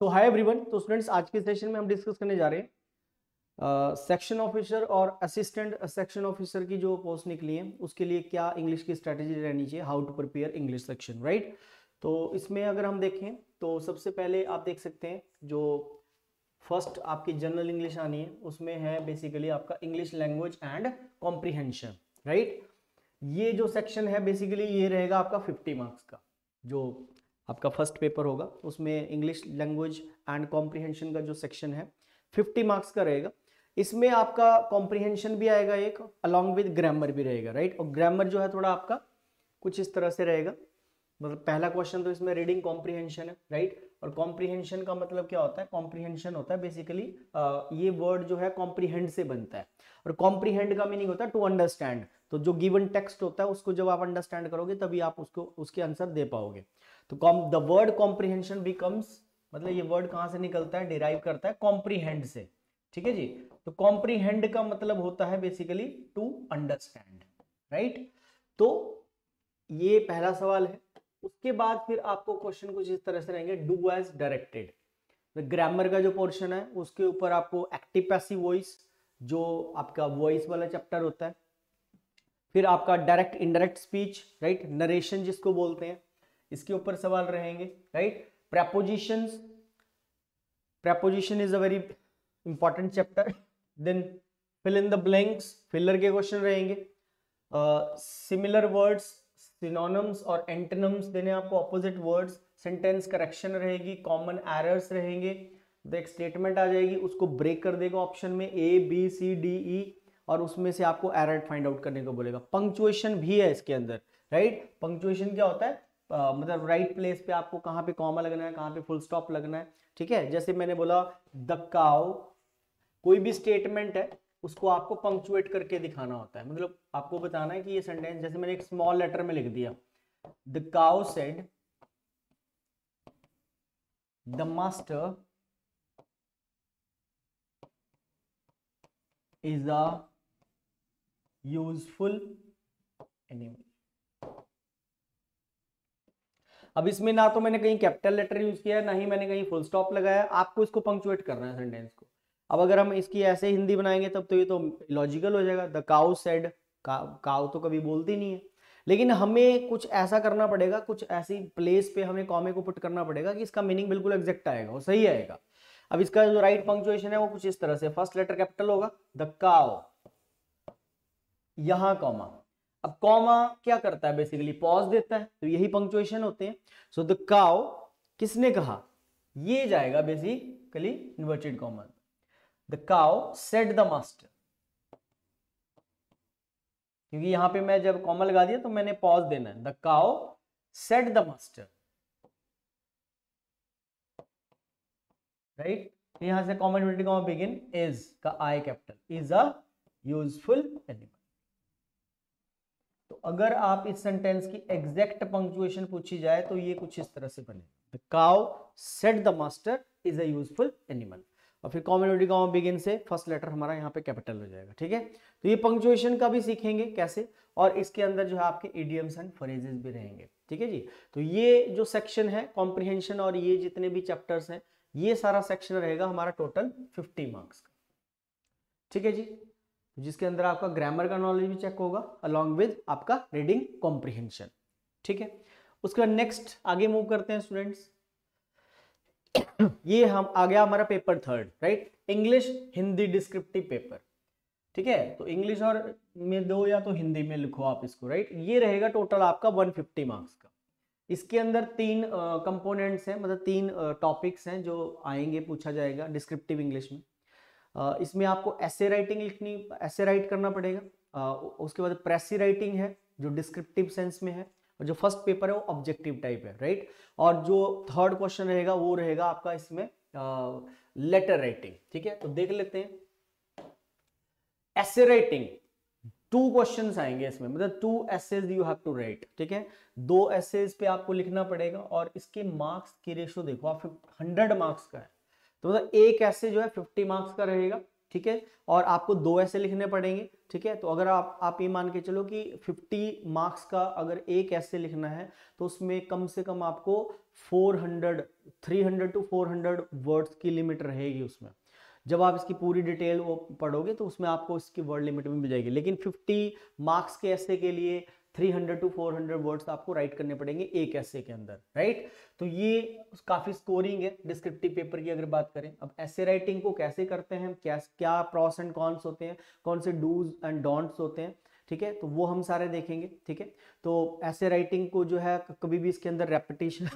तो hi everyone तो students आज के सेशन में हम डिस्कस करने जा रहे हैं सेक्शन ऑफिसर और असिस्टेंट सेक्शन ऑफिसर की जो पोस्ट निकली है, उसके लिए क्या इंग्लिश की स्ट्रेटेजी रहनी चाहिए how to prepare English section right तो इसमें अगर हम देखें तो सबसे पहले आप देख सकते हैं, जो फ़र्स्ट आपकी जनरल इंग्लिश आनी है, उसमें है बेसिकली आपका English language and comprehension right ये जो सेक्शन है बेसिकली ये रहेगा आपका 50 मार्क्स का, जो आपका फ़र्स्ट पेपर होगा। उसमें इंग्लिश लैंग्वेज एंड कॉम्प्रिहेंशन का जो सेक्शन है 50 मार्क्स का रहेगा। इसमें आपका कॉम्प्रिहेंशन भी आएगा एक अलॉन्ग विद ग्रामर भी रहेगा राइट और ग्रामर जो है थोड़ा आपका कुछ इस तरह से रहेगा। मतलब पहला क्वेश्चन तो इसमें रीडिंग कॉम्प्रीहेंशन है राइट और कॉम्प्रीहेंशन का मतलब क्या होता है? कॉम्प्रिहेंशन होता है बेसिकली ये वर्ड जो है कॉम्प्रीहेंड से बनता है। और कॉम्प्रीहेंड का मीनिंग होता है टू अंडरस्टैंड तो जो गिवन टेक्स्ट होता है, उसको जब आप अंडरस्टैंड करोगे, तभी आप उसको, उसके आंसर दे पाओगे। तो द वर्ड कॉम्प्रीहेंशन बिकम्स मतलब ये वर्ड कहाँ से निकलता है? डिराइव करता है कॉम्प्रीहेंड से। ठीक है जी? तो कॉम्प्रीहेंड का मतलब होता है बेसिकली टू अंडरस्टैंड राइट तो ये पहला सवाल है। उसके बाद फिर आपको क्वेश्चन कुछ इस तरह से रहेंगे डू एज डायरेक्टेड ग्रामर का जो पोर्शन है, उसके ऊपर आपको एक्टिव पैसिव वॉइस जो आपका वॉइस वाला चैप्टर होता है। फिर आपका direct indirect speech right narration जिसको बोलते हैं। इसके ऊपर सवाल रहेंगे right preposition preposition is a very important chapter then fill in the blanks filler के क्वेश्चन रहेंगे. सिमिलर वर्ड्स सिनोनम्स और एंटोनम्स देने आपको ऑपोजिट वर्ड्स सेंटेंस करेक्शन रहेगी कॉमन एरर्स रहेंगे. तो एक स्टेटमेंट आ जाएगी, उसको ब्रेक कर देगा ऑप्शन में A B C D E और उसमें से आपको एरर फाइंड आउट करने को बोलेगा. पंक्चुएशन भी है इसके अंदर राइट पंक्चुएशन क्या होता है? मतलब राइट प्लेस पे आपको कहाँ पे कॉमा लगना है, कहाँ पे फुल स्टॉप लगना है, ठीक है? जैसे मैंने बोला द काउ कोई भी स्टेटमेंट है, उसको आपको पंक्चुएट करके दिखाना होता है। मतलब आपको बताना है कि ये सेंटेंस जैसे मैंने एक स्मॉल लेटर में लिख दिया। The cow said the master is a useful animal अब इसमें ना तो मैंने कहीं कैपिटल लेटर यूज़ किया है, ना ही मैंने कहीं फुल स्टॉप लगाया आपको इसको पंक्चुएट करना है सेंटेंस को। अब अगर हम इसकी ऐसे हिंदी बनाएँगे, तब तो ये तो लॉजिकल हो जाएगा। द काउ सेड काउ तो कभी बोलती नहीं है। लेकिन हमें कुछ ऐसा करना पड़ेगा, कुछ ऐसी प्लेस पे हमें कॉमे को पुट करना पड़ेगा कि इसका मीनिंग बिल्कुल एग्जैक्ट आएगा, वो सही आएगा। अब इसका जो राइट पंक्चुएशन है, वो कुछ इस तरह से फ़र्स्ट लेटर कैपिटल होगा द काउ यहाँ कॉमा अब कॉमा क्या करता है? बेसिकली पॉज देता है तो यही पंक्चुएशन होते हैं। सो द काउ किसने कहा? ये जाएगा basically inverted comma the cow said the master क्योंकि यहाँ पे मैं जब कॉमा लगा दिया तो मैंने पॉज देना है। The cow said the master right यहाँ से कॉमन कॉमा बिगिन इज़ का I capital is a useful animal अगर आप इस सेंटेंस की एग्जैक्ट पंक्चुएशन पूछी जाए तो ये कुछ इस तरह से बने। The cow said the master is a useful animal और फिर कॉमन कॉमा बिगिन से फ़र्स्ट लेटर हमारा यहाँ पे कैपिटल हो जाएगा, ठीक है? तो ये पंक्चुएशन का भी सीखेंगे कैसे? और इसके अंदर जो है आपके इडियम्स एंड फ्रेजेस भी रहेंगे, ठीक है जी? तो ये जो सेक्शन है कॉम्प्रिहेंशन और ये जितने भी चैप्टर्स हैं, ये सारा सेक्शन रहेगा हमारा टोटल 50 मार्क्स का। ठीक है जी? जिसके अंदर आपका ग्रामर का नॉलेज भी चेक होगा अलॉन्ग विद आपका रीडिंग कॉम्प्रिहेंशन ठीक है? उसके बाद नेक्स्ट आगे मूव करते हैं स्टूडेंट्स ये हम, आ गया हमारा paper third right English Hindi descriptive paper ठीक है? तो इंग्लिश और में दो या तो हिंदी में लिखो आप इसको राइट ये रहेगा टोटल आपका 150 मार्क्स का. इसके अंदर तीन कंपोनेंट्स हैं मतलब तीन टॉपिक्स हैं जो आएँगे, पूछा जाएगा डिस्क्रिप्टिव इंग्लिश में. इसमें आपको ऐसे राइटिंग लिखनी ऐसे राइट करना पड़ेगा। उसके बाद प्रेसी राइटिंग है, जो डिस्क्रिप्टिव सेंस में है, और जो फ़र्स्ट पेपर है, वो ऑब्जेक्टिव टाइप है राइट और जो थर्ड क्वेश्चन रहेगा, वो रहेगा आपका इसमें लेटर राइटिंग ठीक है? तो देख लेते हैं। ऐसे राइटिंग टू क्वेश्चन आएँगे इसमें मतलब two essays you have to write ठीक है? दो एसेज पे आपको लिखना पड़ेगा, और इसके मार्क्स की रेशो देखो, आप हंड्रेड मार्क्स का है। तो मतलब एक ऐसे जो है फिफ्टी मार्क्स का रहेगा, ठीक है? और आपको दो ऐसे लिखने पड़ेंगे, ठीक है? तो अगर आप आप ये मान के चलो कि 50 मार्क्स का अगर एक ऐसे लिखना है तो उसमें कम से कम आपको 400 300 टू 400 वर्ड्स की लिमिट रहेगी उसमें। जब आप इसकी पूरी डिटेल वो पढ़ोगे तो उसमें आपको इसकी वर्ड लिमिट भी मिल जाएगी। लेकिन 50 मार्क्स के ऐसे के लिए 300 टू 400 वर्ड्स आपको राइट करने पड़ेंगे एक ऐसे के अंदर राइट तो ये काफ़ी स्कोरिंग है डिस्क्रिप्टिव पेपर की अगर बात करें, अब ऐसे राइटिंग को कैसे करते हैं, क्या क्या प्रॉस एंड कॉन्स होते हैं, कौन से डूज एंड डोंट्स होते हैं, ठीक है? तो वो हम सारे देखेंगे, ठीक है? तो ऐसे राइटिंग को जो है, कभी भी इसके अंदर रेपिटेशन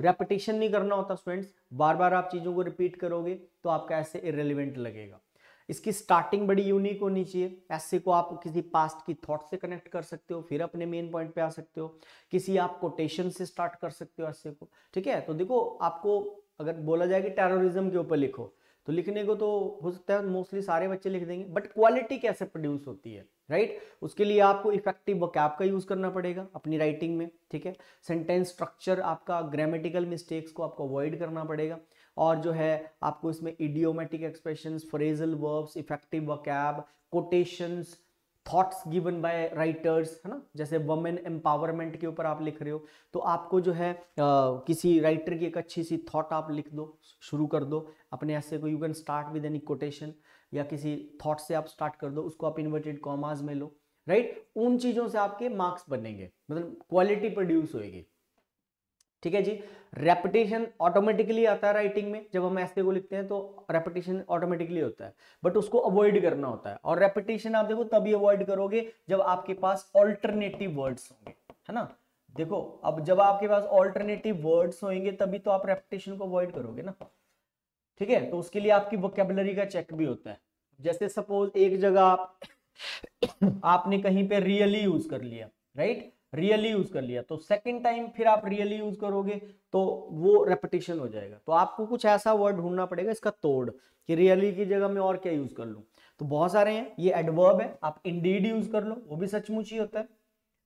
रेपिटेशन नहीं करना होता स्टूडेंट्स बार बार आप चीज़ों को रिपीट करोगे तो आपका ऐसे इरेलीवेंट लगेगा। इसकी स्टार्टिंग बड़ी यूनिक होनी चाहिए। ऐसे को आप किसी पास्ट की थॉट से कनेक्ट कर सकते हो, फिर अपने मेन पॉइंट पे आ सकते हो। किसी आप कोटेशन से स्टार्ट कर सकते हो ऐसे को। ठीक है? तो देखो, आपको अगर बोला जाए कि टेररिज्म के ऊपर लिखो तो लिखने को तो हो सकता है मोस्टली सारे बच्चे लिख देंगे बट क्वालिटी कैसे प्रोड्यूस होती है राइट उसके लिए आपको इफ़ेक्टिव वोकैब का यूज़ करना पड़ेगा अपनी राइटिंग में, ठीक है? सेंटेंस स्ट्रक्चर आपका ग्रामेटिकल मिस्टेक्स को आपको अवॉइड करना पड़ेगा। और जो है आपको इसमें idiomatic expression phrasal verbs effective vocab quotations thoughts given by writers है ना? जैसे वमेन एम्पावरमेंट के ऊपर आप लिख रहे हो तो आपको जो है आ, किसी राइटर की एक अच्छी सी थॉट आप लिख दो शुरू कर दो अपने ऐसे को you can start with any quotation या किसी थॉट से आप स्टार्ट कर दो उसको आप इन्वर्टेड कॉमाज में लो राइट उन चीज़ों से आपके मार्क्स बनेंगे मतलब क्वालिटी प्रोड्यूस होएगी। ठीक है जी? रेपिटेशन ऑटोमेटिकली आता है राइटिंग में। जब हम ऐसे को लिखते हैं तो रेपिटेशन ऑटोमेटिकली होता है। बट उसको अवॉइड करना होता है। और रेपिटेशन आप देखो, तभी अवॉइड करोगे जब आपके पास ऑल्टरनेटिव वर्ड्स होंगे। है ना? देखो, अब जब आपके पास ऑल्टरनेटिव वर्ड्स होंगे, तभी तो आप रेपिटेशन को अवॉइड करोगे ना। ठीक है? तो उसके लिए आपकी वोकेबलरी का चेक भी होता है। जैसे सपोज़ एक जगह आप, आपने कहीं पे रियली यूज़ कर लिया राइट रियली यूज़ कर लिया तो सेकंड टाइम फिर आप रियली यूज़ करोगे तो वो रेपिटेशन हो जाएगा। तो आपको कुछ ऐसा वर्ड ढूंढना पड़ेगा, इसका तोड़, कि रियली की जगह में और क्या यूज़ कर लूँ। तो बहुत सारे हैं, ये एडवर्ब है, आप इंडीड यूज़ कर लो, वो भी सचमुच ही होता है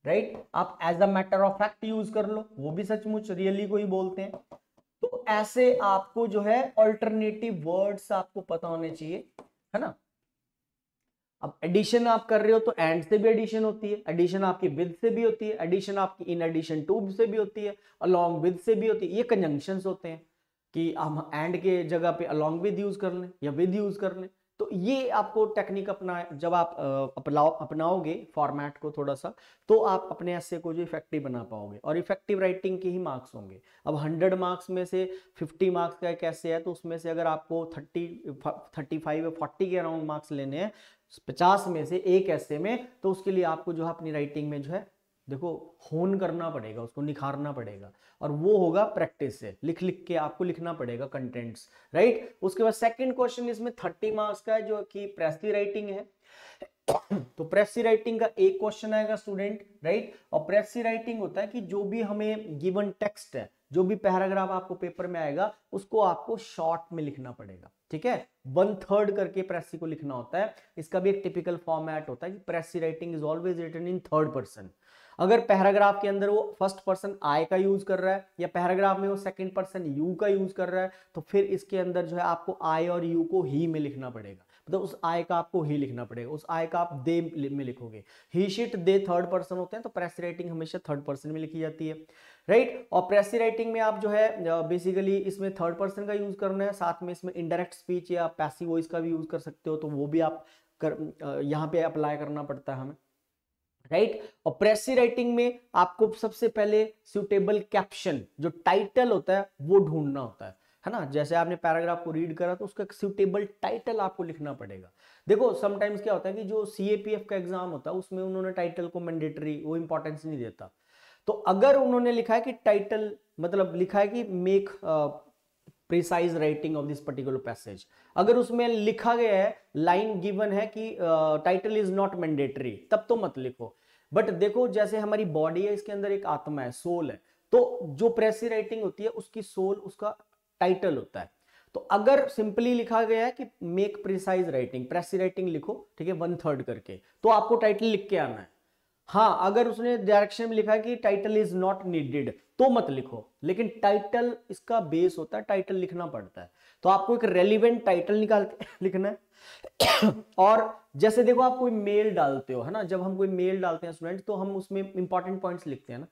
राइट right? आप as a matter of fact use कर लो, वो भी सचमुच रियली को ही बोलते हैं। तो ऐसे आपको जो है ऑल्टरनेटिव वर्ड्स आपको पता होने चाहिए, है ना? अब एडिशन आप कर रहे हो तो एंड से भी एडिशन होती है एडिशन आपकी विद से भी होती है एडिशन आपकी इन एडिशन टू से भी होती है अलॉन्ग विद से भी होती है। ये कंजंक्शन होते हैं कि हम एंड के जगह पे अलॉन्ग विद यूज़ कर लें या विद यूज़ कर लें। तो ये आपको टेक्निक अपना, जब आप अपनाओ अपनाओगे फॉर्मेट को थोड़ा सा तो आप अपने ऐसे को जो इफ़ेक्टिव बना पाओगे और इफ़ेक्टिव राइटिंग के ही मार्क्स होंगे। अब 100 मार्क्स में से 50 मार्क्स का कैसे है तो उसमें से अगर आपको 30 35 या 40 के अराउंड मार्क्स लेने हैं पचास में से एक ऐसे में तो उसके लिए आपको जो है अपनी राइटिंग में जो है, देखो होन करना पड़ेगा, उसको निखारना पड़ेगा। और वो होगा प्रैक्टिस से लिख लिख के आपको लिखना पड़ेगा कंटेंट्स राइट उसके बाद सेकंड क्वेश्चन इसमें थर्टी मार्क्स का है, जो कि प्रेसी राइटिंग है। तो प्रेसी राइटिंग का एक क्वेश्चन आएगा स्टूडेंट राइट और प्रेसी राइटिंग होता है कि जो भी हमें गिवन टेक्स्ट है जो भी पैराग्राफ आपको पेपर में आएगा, उसको आपको शॉर्ट में लिखना पड़ेगा, ठीक है? वन थर्ड करके प्रेसी को लिखना होता है। इसका भी एक टिपिकल फॉर्मेट होता है कि precis writing is always written in third person अगर पैराग्राफ के अंदर वो फ़र्स्ट पर्सन आई का यूज़ कर रहा है, या पैराग्राफ में वो सेकंड पर्सन यू का यूज़ कर रहा है तो फिर इसके अंदर जो है आपको आई और यू को ही में लिखना पड़ेगा। मतलब उस आय का आपको ही लिखना पड़ेगा। उस आय का आप दे में लिखोगे। He she they third person होते हैं तो प्रेस राइटिंग हमेशा थर्ड पर्सन में लिखी जाती है। राइट? और प्रेसी राइटिंग में आप जो है बेसिकली इसमें थर्ड पर्सन का यूज़ करना है, साथ में इसमें इंडायरेक्ट स्पीच या पैसिव वॉइस का भी यूज़ कर सकते हो तो वो भी आप कर यहाँ पे अप्लाई करना पड़ता है हमें। राइट? right? और प्रेसी राइटिंग में आपको सबसे पहले सुटेबल कैप्शन जो टाइटल होता है, वो ढूंढना होता है। है ना? जैसे आपने पैराग्राफ को रीड करा तो उसका सुटेबल टाइटल आपको लिखना पड़ेगा। देखो समटाइम्स क्या होता है कि जो सी का एग्ज़ाम होता है, उसमें उन्होंने टाइटल को मैंडेटरी वो इंपॉर्टेंस नहीं देता। तो अगर उन्होंने लिखा है कि टाइटल मतलब लिखा है कि make precise writing of this particular passage अगर उसमें लिखा गया है लाइन गिवन है कि टाइटल इज़ नॉट मैंडेटरी तब तो मत लिखो। बट देखो, जैसे हमारी बॉडी है, इसके अंदर एक आत्मा है सोल है तो जो प्रेसी राइटिंग होती है, उसकी सोल उसका टाइटल होता है। तो अगर सिंपली लिखा गया है कि make precise writing precis writing लिखो, ठीक है वन थर्ड करके तो आपको टाइटल लिख के आना है। हाँ अगर उसने डायरेक्शन में लिखा है कि टाइटल इज़ नॉट नीडेड तो मत लिखो। लेकिन टाइटल इसका बेस होता है टाइटल लिखना पड़ता है। तो आपको एक रेलिवेंट टाइटल निकाल लिखना है। और जैसे देखो, आप कोई मेल डालते हो, है ना? जब हम कोई मेल डालते हैं स्टूडेंट तो हम उसमें इंपॉर्टेंट पॉइंट्स लिखते हैं ना?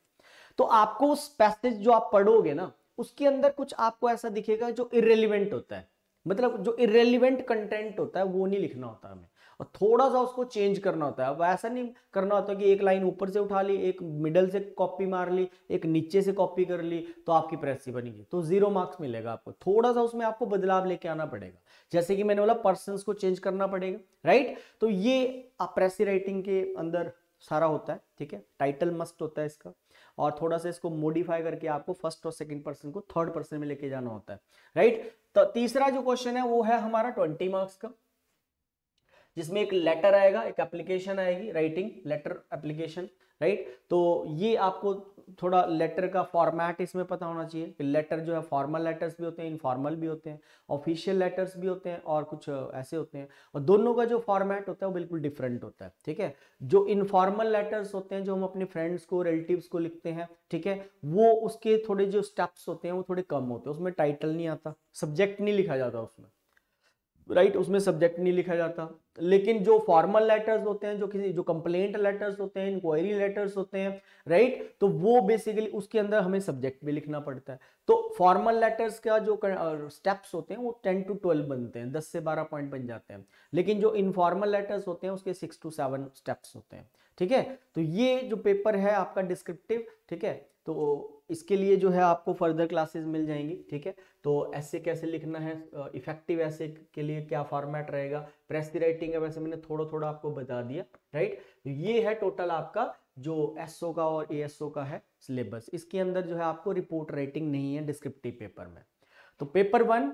तो आपको उस पैसेज जो आप पढ़ोगे ना, उसके अंदर कुछ आपको ऐसा दिखेगा जो इरेलीवेंट होता है। मतलब जो इरेलीवेंट कंटेंट होता है, वो नहीं लिखना होता हमें। और थोड़ा सा उसको चेंज करना होता है। अब ऐसा नहीं करना होता कि एक लाइन ऊपर से उठा ली, एक मिडल से कॉपी मार ली, एक नीचे से कॉपी कर ली तो आपकी प्रेस बनेगी। तो ज़ीरो मार्क्स मिलेगा आपको। थोड़ा सा उसमें आपको बदलाव लेके आना पड़ेगा। जैसे कि मैंने बोला पर्सन को चेंज करना पड़ेगा राइट तो ये प्रेसी राइटिंग के अंदर सारा होता है, ठीक है? टाइटल मस्ट होता है इसका। और थोड़ा सा इसको मॉडिफाई करके आपको फ़र्स्ट और सेकंड पर्सन को थर्ड पर्सन में लेके जाना होता है राइट तो तीसरा जो क्वेश्चन है, वो है हमारा ट्वेंटी मार्क्स का। जिसमें एक लेटर आएगा एक एप्लीकेशन आएगी राइटिंग लेटर एप्लीकेशन राइट तो ये आपको थोड़ा लेटर का फॉर्मेट इसमें पता होना चाहिए कि लेटर जो है फॉर्मल लेटर्स भी होते हैं इनफॉर्मल भी होते हैं ऑफिशियल लेटर्स भी होते हैं और कुछ ऐसे होते हैं। और दोनों का जो फॉर्मेट होता है वो बिल्कुल डिफरेंट होता है ठीक है? जो इनफॉर्मल लेटर्स होते हैं जो हम अपने फ्रेंड्स को रिलेटिव्स को लिखते हैं ठीक है? वो उसके थोड़े जो स्टेप्स होते हैं वो थोड़े कम होते हैं उसमें टाइटल नहीं आता सब्जेक्ट नहीं लिखा जाता उसमें राइट right, उसमें सब्जेक्ट नहीं लिखा जाता। लेकिन जो फॉर्मल लेटर्स होते हैं, जो किसी, जो कंप्लेंट लेटर्स होते हैं इंक्वायरी लेटर्स होते हैं राइट तो वो बेसिकली उसके अंदर हमें सब्जेक्ट भी लिखना पड़ता है। तो फॉर्मल लेटर्स का जो स्टेप्स होते हैं, वो टेन टू ट्वेल्व बनते हैं, दस से बारह पॉइंट बन जाते हैं। लेकिन जो इनफॉर्मल लेटर्स होते हैं, उसके सिक्स टू सेवन स्टेप्स होते हैं। ठीक है? तो ये जो पेपर है आपका डिस्क्रिप्टिव ठीक है? तो इसके लिए जो है आपको फर्दर क्लासेस मिल जाएँगी, ठीक है? तो ऐसे कैसे लिखना है इफ़ेक्टिव ऐसे के लिए क्या फॉर्मेट रहेगा? प्रेस की राइटिंग है, वैसे मैंने थोड़ा थोड़ा आपको बता दिया राइट तो ये है टोटल आपका जो एसओ का और एएसओ का है सिलेबस इसके अंदर जो है आपको रिपोर्ट राइटिंग नहीं है डिस्क्रिप्टिव पेपर में। तो पेपर वन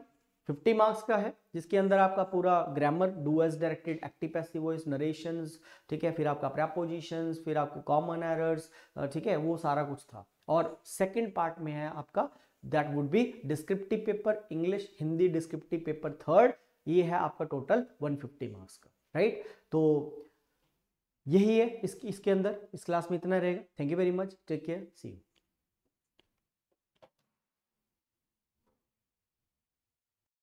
50 मार्क्स का है, जिसके अंदर आपका पूरा grammar do as directed active passive voice narrations ठीक है? फिर आपका प्रेपोजिशंस फिर आपको कॉमन एरर्स ठीक है? वो सारा कुछ था। और सेकेंड पार्ट में है आपका that would be descriptive paper English Hindi descriptive paper third ये है आपका टोटल 150 मार्क्स का राइट तो यही है इसकी, इसके अंदर, इस क्लास में इतना रहेगा। Thank you very much take care see you